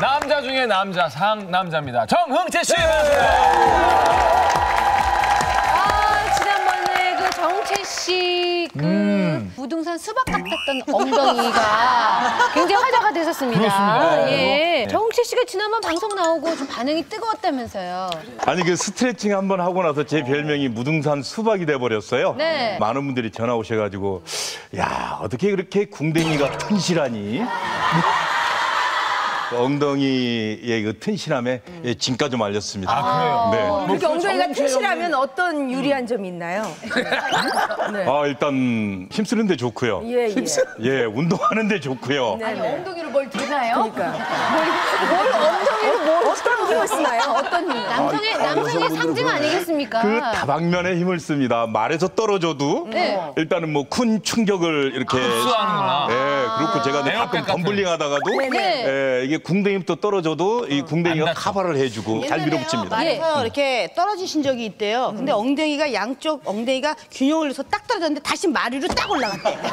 남자 중에 남자, 상 남자입니다. 정흥채 씨! 아, 지난번에 그 정채 씨그 부동산 수박 같았던 엉덩이가 굉장히 화제가 됐었습니다. 그렇습니다. 예. 정채 씨가 지난번 방송 나오고 좀 반응이 뜨거웠다면서요. 아니 그 스트레칭 한번 하고 나서 제 별명이 무등산 수박이 돼 버렸어요. 네. 많은 분들이 전화 오셔가지고 야 어떻게 그렇게 궁뎅이가 튼실하니? 그 엉덩이의 그 튼실함에 예, 진가 좀 알렸습니다. 아, 그래요? 네. 그렇게 엉덩이가 튼실하면 어떤 유리한 점이 있나요? 아 일단 힘쓰는데 좋고요. 예, 예. 예, 운동하는데 좋고요. 엉덩이로 뭘 드나요? 뭘 엉덩이로 뭘 어떤 힘을 쓰나요? 어떤 힘을? 남성의, 남성의 상징 아니겠습니까? 그 다방면에 힘을 씁니다. 말에서 떨어져도 네. 일단은 뭐 큰 충격을 이렇게 흡수하는구나. 예, 그렇고 제가 이제 가끔 에어백 같은. 덤블링 하다가도 네. 예, 이게 궁뎅이부터 떨어져도 이 궁뎅이가 안 다쳐. 카바를 해주고 잘 밀어붙입니다. 말에서 이렇게 떨어지신 적이 있대요. 근데 엉덩이가 양쪽 엉덩이가 균형을 잃어서 딱 떨어졌는데 다시 마리로 딱 올라갔대.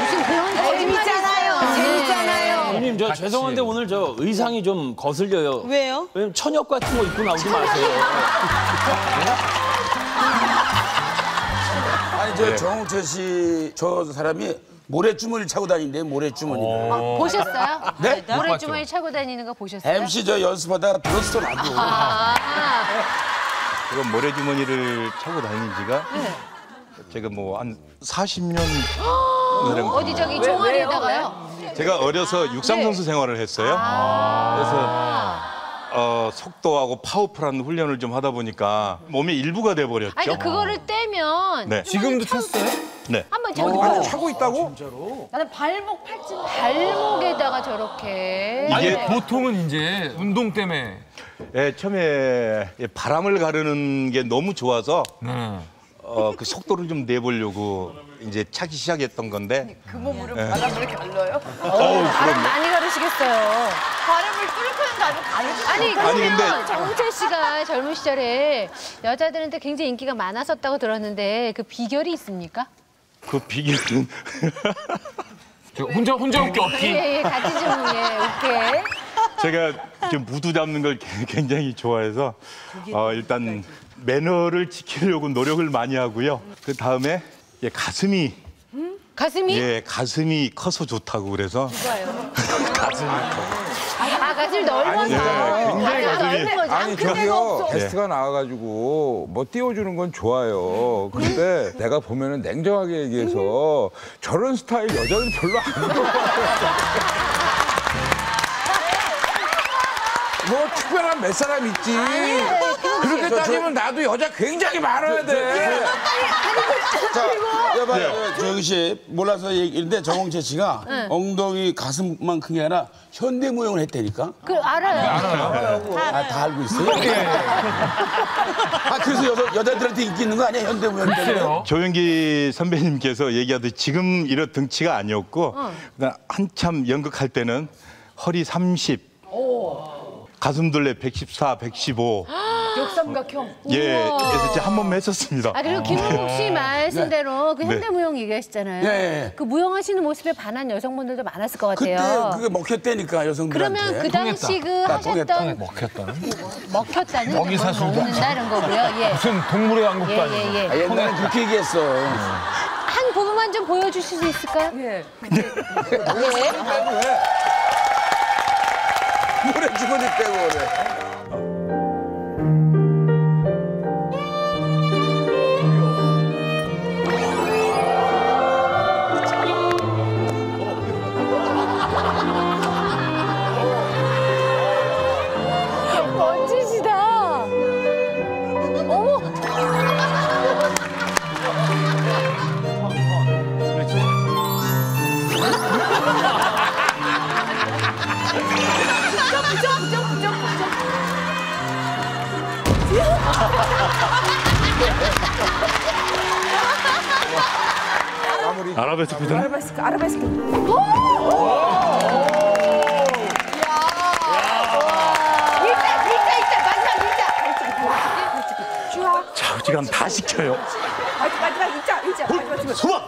무슨 그런 재밌잖아요. 재밌잖아요. 형님 저 죄송한데 오늘 저 의상이 좀 거슬려요. 왜요? 왜냐면 천역 같은 거 입고 나오지 마세요. 아니 저 정우철 씨 저 사람이 모래주머니 차고 다니는데 모래주머니를 보셨어요? 네? 모래주머니 차고 다니는 거 보셨어요? MC 저 연습하다가 들었어 나도 아, 그건 모래주머니를 차고 다니는 지가 제가 뭐 한 40년 정도 어디 저기 종아리에다가요? 제가 어려서 육상 선수 생활을 했어요. 그래서 어, 속도하고 파워풀한 훈련을 좀 하다 보니까 몸의 일부가 돼 버렸죠. 아니 그러니까 그거를 떼면 네. 지금도 찼어요? 네. 한번 잡아봐요. 차고 있다고? 나는 발목 팔찌 발목에다가 저렇게 아니, 이게- 보통은 이제 운동 때문에. 예, 처음에 예, 바람을 가르는 게 너무 좋아서 네. 어, 그 속도를 좀 내보려고 이제 차기 시작했던 건데 그 몸으로 바람을 갈러요? 바람 많이 가르시겠어요. 바람을 뚫고는 가도 가르쳐. 아니 아니, 그러면 근데- 정채 씨가 젊은 시절에 여자들한테 굉장히 인기가 많았었다고 들었는데 그 비결이 있습니까? 그 비결은? 저 혼자, 혼자 웃기 없기. 예 예 같이 좀 예, 웃게. 제가 좀 무드 잡는 걸 굉장히 좋아해서 어, 일단 매너를 지키려고 노력을 많이 하고요. 그 다음에 예, 가슴이. 가슴이? 예 가슴이 커서 좋다고 그래서. 가슴이 아 가슴 넓어서. 예, 굉장히 가슴 가슴이 넓은 거지. 아니 저기요. 게스트가 나와가지고 뭐 띄워주는 건 좋아요. 근데 내가 보면은 냉정하게 얘기해서 저런 스타일 여자들 별로 안 좋아해요. 뭐 특별한 몇 사람 있지. 그렇게 따지면 나도 여자 굉장히 많아야 돼. 자 여봐요. 조영 씨 몰라서 얘기인데 정홍채 씨가 엉덩이 가슴만 큰게 아니라 현대무용을 했다니까? 그 알아요. 아 다 알고 있어요? 아 그래서 여자, 여자들한테 인기 있는 거 아니야 현대무용 때문에. 조영기 선배님께서 얘기하듯 지금 이런 등치가 아니었고 그냥 한참 연극할 때는 허리 30, 가슴둘레 114, 115. 역삼각형. 예, 그래서 제가 한 번만 했었습니다. 아 그리고 김은국 씨 말씀대로 그 네. 현대무용 얘기하시잖아요. 네, 네. 그 무용하시는 모습에 반한 여성분들도 많았을 것 그때 같아요. 그게 먹혔다니까 여성들한테 그러면 그 당시 그나 하셨던 통했다. 먹혔다는? 먹혔다는 먹이 건 사슬도 먹는다 이런 거고요. 예. 무슨 동물의 왕국도 예, 아니고. 예, 예. 아, 옛날에 그렇게 얘기했어 한 부분만 좀 보여주실 수 있을까요? 예. 예. 모래주머니 빼고 그래. 아라베스크는 아라베스크, 아라베스크. 마지막 일자. 쭉. 자, 지금 다 시켜요. 마지막, 마지막 일자, 일자. 마지막, 마지막. 수박!